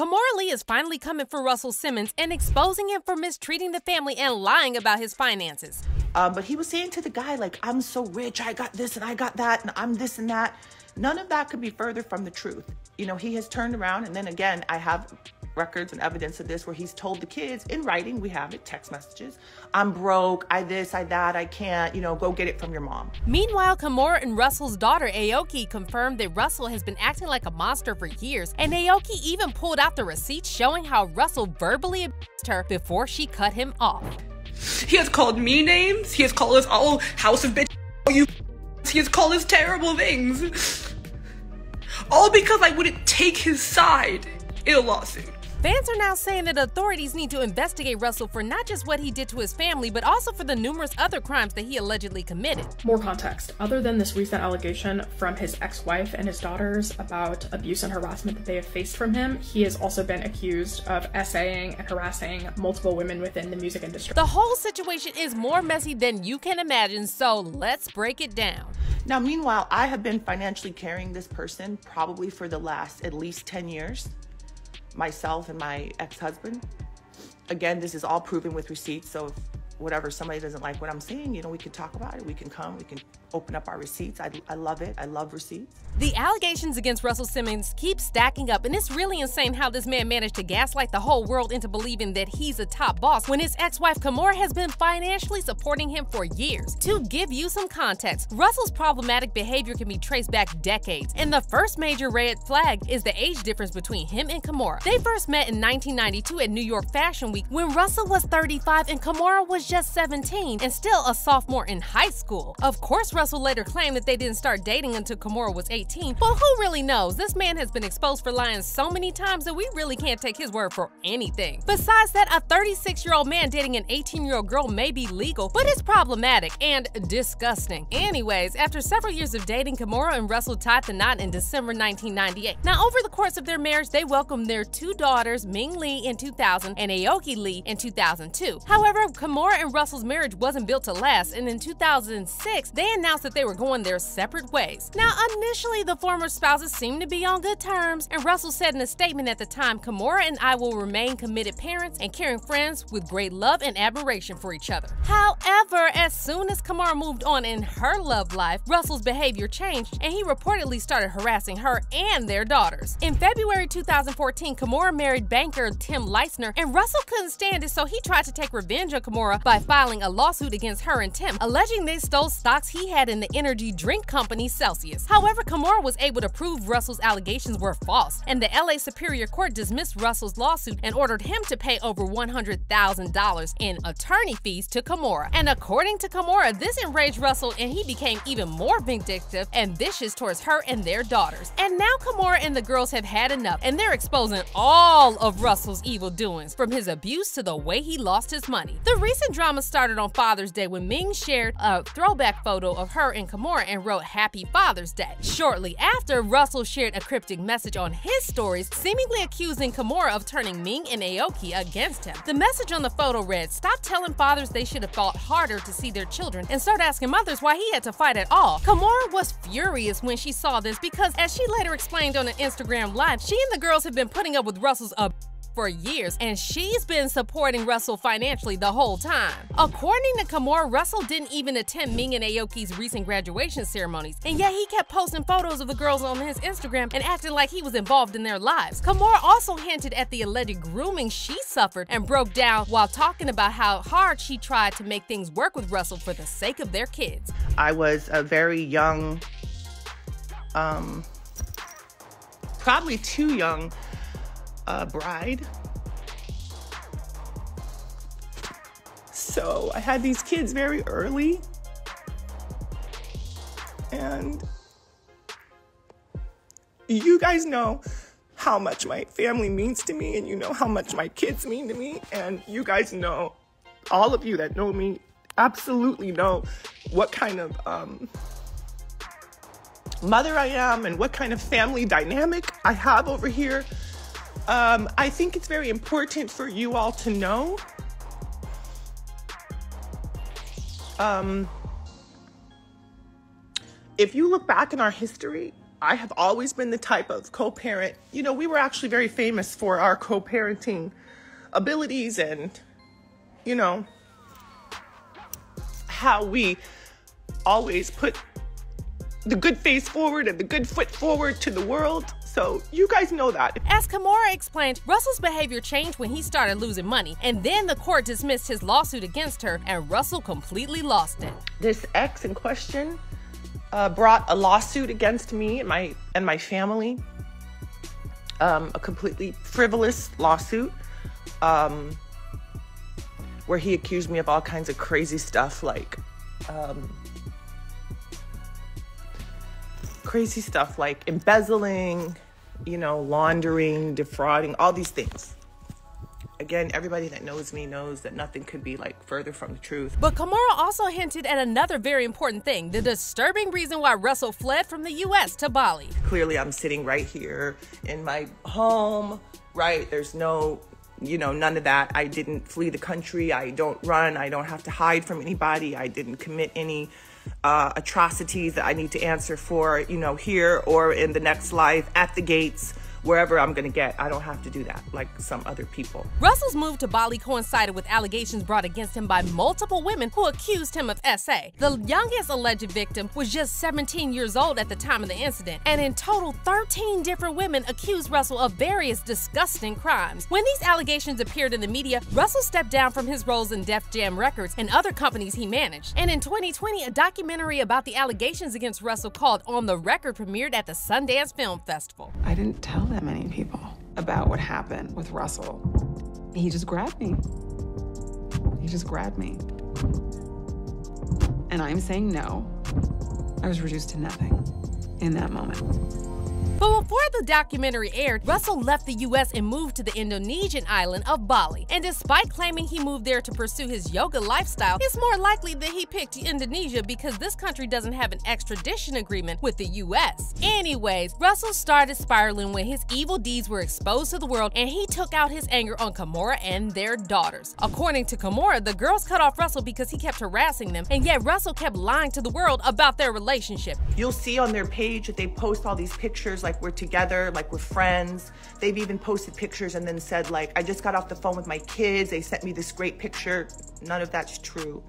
Kimora Lee is finally coming for Russell Simmons and exposing him for mistreating the family and lying about his finances. Um, but he was saying to the guy, like, I'm so rich, I got this and I got that, and I'm this and that. None of that could be further from the truth. You know, he has turned around, and then again, I have records and evidence of this where he's told the kids in writing, we have it, text messages, I'm broke, I this, I that, I can't, you know, go get it from your mom. Meanwhile, Kimora and Russell's daughter Aoki confirmed that Russell has been acting like a monster for years, and Aoki even pulled out the receipts showing how Russell verbally abused her before she cut him off. He has called me names, he has called us all house of bitch, you he has called us terrible things. All because I wouldn't take his side in a lawsuit. Fans are now saying that authorities need to investigate Russell for not just what he did to his family, but also for the numerous other crimes that he allegedly committed. More context. Other than this recent allegation from his ex wife and his daughters about abuse and harassment that they have faced from him, he has also been accused of essaying and harassing multiple women within the music industry. The whole situation is more messy than you can imagine, so let's break it down. Now, meanwhile, I have been financially carrying this person probably for the last at least 10 years myself and my ex-husband. Again, this is all proven with receipts. So if whatever somebody doesn't like what I'm saying, you know, we can talk about it. We can come, we can open up our receipts. I, I love it. I love receipts. The allegations against Russell Simmons keep stacking up, and it's really insane how this man managed to gaslight the whole world into believing that he's a top boss when his ex-wife Kimora has been financially supporting him for years. To give you some context, Russell's problematic behavior can be traced back decades, and the first major red flag is the age difference between him and Kimora. They first met in 1992 at New York Fashion Week when Russell was 35 and Kimora was just 17 and still a sophomore in high school. Of course, Russell later claimed that they didn't start dating until Kimora was 18, but who really knows? This man has been exposed for lying so many times that we really can't take his word for anything. Besides that, a 36 year old man dating an 18 year old girl may be legal, but it's problematic and disgusting. Anyways, after several years of dating, Kimora and Russell tied the knot in December 1998. Now, over the course of their marriage, they welcomed their two daughters, Ming Lee in 2000 and Aoki Lee in 2002. However, Kimora and Russell's marriage wasn't built to last, and in 2006, they announced that they were going their separate ways. Now, initially, the former spouses seemed to be on good terms, and Russell said in a statement at the time, Kimora and I will remain committed parents and caring friends with great love and admiration for each other. However, as soon as Kimora moved on in her love life, Russell's behavior changed, and he reportedly started harassing her and their daughters. In February 2014, Kimora married banker Tim Leissner, and Russell couldn't stand it, so he tried to take revenge on Kimora by filing a lawsuit against her and Tim, alleging they stole stocks he had in the energy drink company Celsius. However, Kimora was able to prove Russell's allegations were false, and the LA Superior Court dismissed Russell's lawsuit and ordered him to pay over $100,000 in attorney fees to Kimora. And according to Kimora, this enraged Russell and he became even more vindictive and vicious towards her and their daughters. And now Kimora and the girls have had enough, and they're exposing all of Russell's evil doings, from his abuse to the way he lost his money. The recent drama started on Father's Day when Ming shared a throwback photo of her and Kimora and wrote Happy Father's Day. Shortly after, Russell shared a cryptic message on his stories, seemingly accusing Kimora of turning Ming and Aoki against him. The message on the photo read, Stop telling fathers they should have fought harder to see their children and start asking mothers why he had to fight at all. Kimora was furious when she saw this because, as she later explained on an Instagram Live, she and the girls have been putting up with Russell's for years, and she's been supporting Russell financially the whole time. According to Kimora, Russell didn't even attend Ming and Aoki's recent graduation ceremonies, and yet he kept posting photos of the girls on his Instagram and acting like he was involved in their lives. Kimora also hinted at the alleged grooming she suffered and broke down while talking about how hard she tried to make things work with Russell for the sake of their kids. I was a very young, um, probably too young uh, bride. So I had these kids very early. And you guys know how much my family means to me, and you know how much my kids mean to me. And you guys know, all of you that know me, absolutely know what kind of um, mother I am and what kind of family dynamic I have over here. Um, I think it's very important for you all to know. Um, if you look back in our history, I have always been the type of co parent. You know, we were actually very famous for our co parenting abilities and, you know, how we always put the good face forward and the good foot forward to the world. So you guys know that. As Kimora explained, Russell's behavior changed when he started losing money, and then the court dismissed his lawsuit against her, and Russell completely lost it. This ex in question uh, brought a lawsuit against me and my and my family. Um, a completely frivolous lawsuit, um, where he accused me of all kinds of crazy stuff like. Um, crazy stuff like embezzling, you know, laundering, defrauding, all these things. Again, everybody that knows me knows that nothing could be like further from the truth. But Kimora also hinted at another very important thing the disturbing reason why Russell fled from the US to Bali. Clearly, I'm sitting right here in my home, right? There's no you know, none of that. I didn't flee the country. I don't run. I don't have to hide from anybody. I didn't commit any uh, atrocities that I need to answer for, you know, here or in the next life at the gates wherever I'm going to get. I don't have to do that like some other people. Russell's move to Bali coincided with allegations brought against him by multiple women who accused him of SA. The youngest alleged victim was just 17 years old at the time of the incident, and in total, 13 different women accused Russell of various disgusting crimes. When these allegations appeared in the media, Russell stepped down from his roles in Def Jam Records and other companies he managed. And in 2020, a documentary about the allegations against Russell called On the Record premiered at the Sundance Film Festival. I didn't tell that many people about what happened with Russell. He just grabbed me. He just grabbed me. And I'm saying no. I was reduced to nothing in that moment. But before the documentary aired, Russell left the US and moved to the Indonesian island of Bali. And despite claiming he moved there to pursue his yoga lifestyle, it's more likely that he picked Indonesia because this country doesn't have an extradition agreement with the US. Anyways, Russell started spiraling when his evil deeds were exposed to the world and he took out his anger on Kimora and their daughters. According to Kimora, the girls cut off Russell because he kept harassing them, and yet Russell kept lying to the world about their relationship. You'll see on their page that they post all these pictures like we're together, like we're friends. They've even posted pictures and then said like, I just got off the phone with my kids. They sent me this great picture. None of that's true.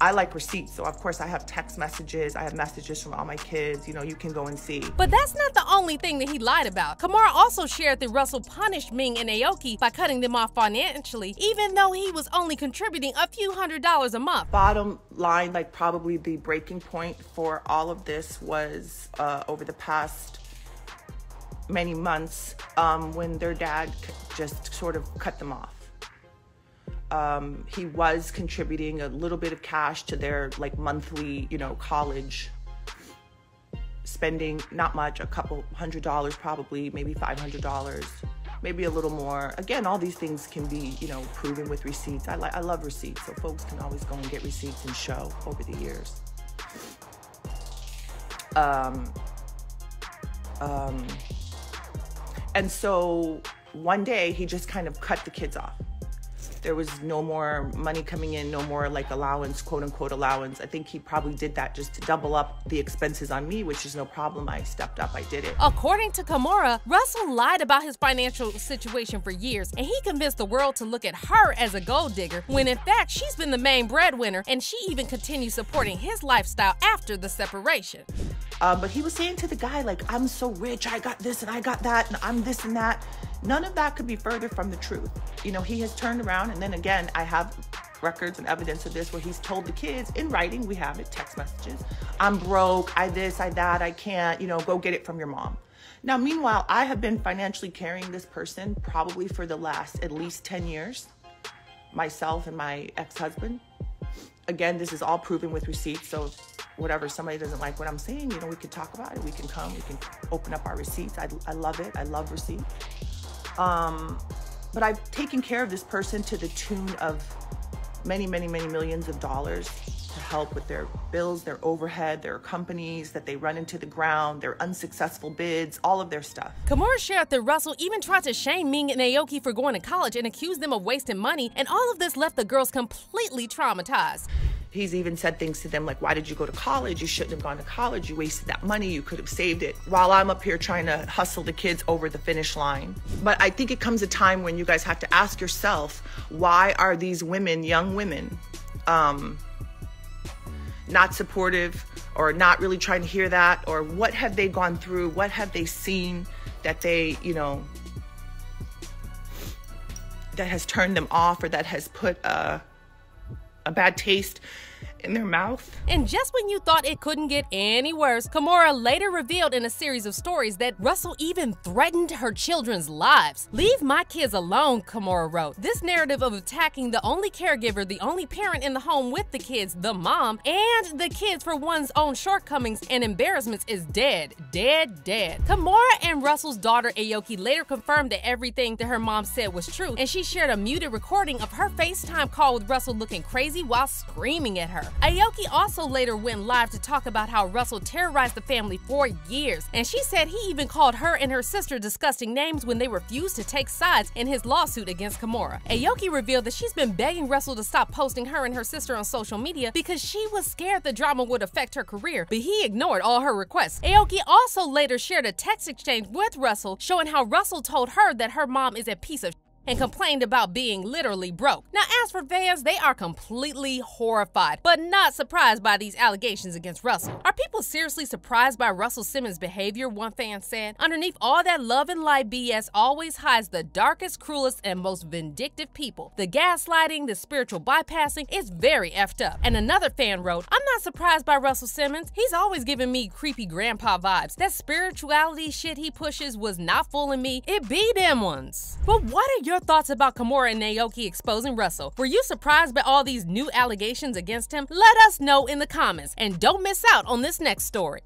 I like receipts, so of course I have text messages. I have messages from all my kids. You know, you can go and see. But that's not the only thing that he lied about. Kimora also shared that Russell punished Ming and Aoki by cutting them off financially, even though he was only contributing a few hundred dollars a month. Bottom line, like probably the breaking point for all of this was uh, over the past many months um, when their dad just sort of cut them off. Um, he was contributing a little bit of cash to their like monthly, you know, college spending, not much, a couple hundred dollars probably, maybe five hundred dollars, maybe a little more. Again, all these things can be, you know, proven with receipts. I like, I love receipts, so folks can always go and get receipts and show over the years. Um, um, and so one day he just kind of cut the kids off. There was no more money coming in, no more like allowance, quote unquote allowance. I think he probably did that just to double up the expenses on me, which is no problem. I stepped up, I did it. According to Kimora, Russell lied about his financial situation for years, and he convinced the world to look at her as a gold digger, when in fact she's been the main breadwinner, and she even continues supporting his lifestyle after the separation. Um, but he was saying to the guy, like, I'm so rich, I got this and I got that, and I'm this and that. None of that could be further from the truth. You know, he has turned around, and then again, I have records and evidence of this where he's told the kids in writing, we have it, text messages, I'm broke, I this, I that, I can't, you know, go get it from your mom. Now, meanwhile, I have been financially carrying this person probably for the last at least 10 years, myself and my ex husband. Again, this is all proven with receipts, so whatever somebody doesn't like what I'm saying, you know, we can talk about it. We can come, we can open up our receipts. I, I love it. I love receipts. Um, but I've taken care of this person to the tune of many, many, many millions of dollars to help with their bills, their overhead, their companies that they run into the ground, their unsuccessful bids, all of their stuff. Kimora shared that Russell even tried to shame Ming and Aoki for going to college and accused them of wasting money, and all of this left the girls completely traumatized. He's even said things to them like, Why did you go to college? You shouldn't have gone to college. You wasted that money. You could have saved it. While I'm up here trying to hustle the kids over the finish line. But I think it comes a time when you guys have to ask yourself, Why are these women, young women, um, not supportive or not really trying to hear that? Or what have they gone through? What have they seen that they, you know, that has turned them off or that has put a, a bad taste in their mouth. And just when you thought it couldn't get any worse, Kimora later revealed in a series of stories that Russell even threatened her children's lives. Leave my kids alone, Kimora wrote. This narrative of attacking the only caregiver, the only parent in the home with the kids, the mom, and the kids for one's own shortcomings and embarrassments is dead. Dead, dead. Kimora and Russell's daughter Aoki later confirmed that everything that her mom said was true, and she shared a muted recording of her FaceTime call with Russell looking crazy while screaming at her. Aoki also later went live to talk about how Russell terrorized the family for years, and she said he even called her and her sister disgusting names when they refused to take sides in his lawsuit against Kimora. Aoki revealed that she's been begging Russell to stop posting her and her sister on social media because she was scared the drama would affect her career, but he ignored all her requests. Aoki also later shared a text exchange with Russell showing how Russell told her that her mom is a piece of and complained about being literally broke. Now, as for fans, they are completely horrified, but not surprised by these allegations against Russell. Are people seriously surprised by Russell Simmons' behavior? One fan said. Underneath all that love and light BS always hides the darkest, cruelest, and most vindictive people. The gaslighting, the spiritual bypassing is very effed up. And another fan wrote, I'm not surprised by Russell Simmons. He's always giving me creepy grandpa vibes. That spirituality shit he pushes was not fooling me. It be them ones. But what are your your thoughts about Kimora and Aoki exposing Russell. Were you surprised by all these new allegations against him? Let us know in the comments and don't miss out on this next story.